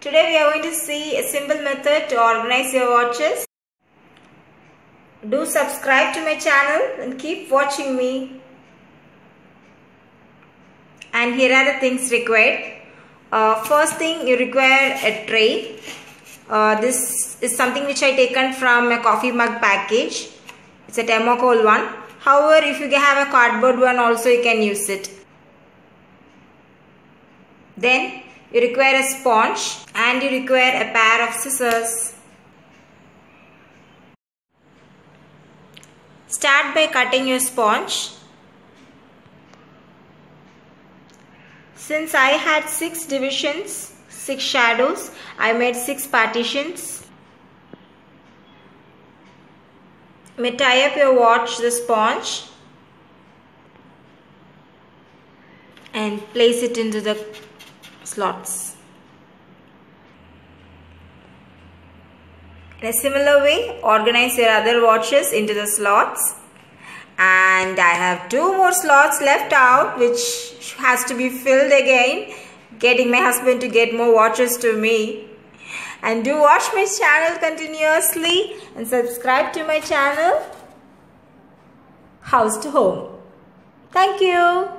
today we are going to see a simple method to organize your watches. Do subscribe to my channel and keep watching me. And here are the things required. Uh, first thing you require a tray. Uh, this is something which I taken from a coffee mug package. It's a thermocol one. However, if you have a cardboard one also you can use it. Then you require a sponge and you require a pair of scissors. Start by cutting your sponge. Since I had 6 divisions, 6 shadows, I made 6 partitions. May tie up your watch the sponge and place it into the slots. In a similar way, organize your other watches into the slots. And I have two more slots left out which has to be filled again. Getting my husband to get more watches to me. And do watch my channel continuously and subscribe to my channel House to Home. Thank you.